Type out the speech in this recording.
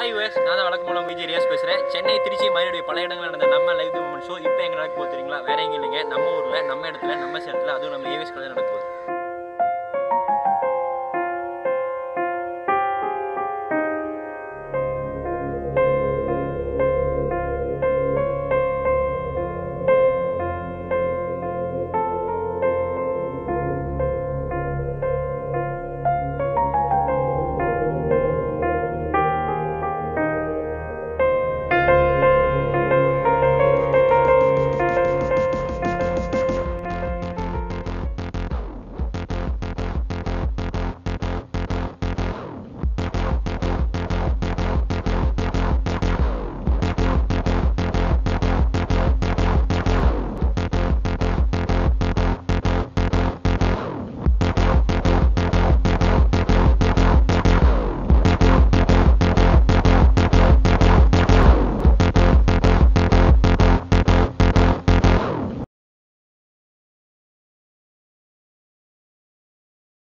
Hi US நான் தான் வழக்கம் மூலம் விஜய் ரியாஸ் பேசுகிறேன் சென்னை திருச்சி மறுபடியும் பல இடங்கள் நடந்த நம்ம லைவ் மூமெண்ட் ஷோ இப்போ எங்கே நடக்க போகிறீங்களா வேற எங்கே இல்லைங்க. நம்ம ஊரில் நம்ம இடத்துல நம்ம சேலத்தில் அதுவும் நம்ம ஏவிஎஸ் கடையில் நடக்க போகுது.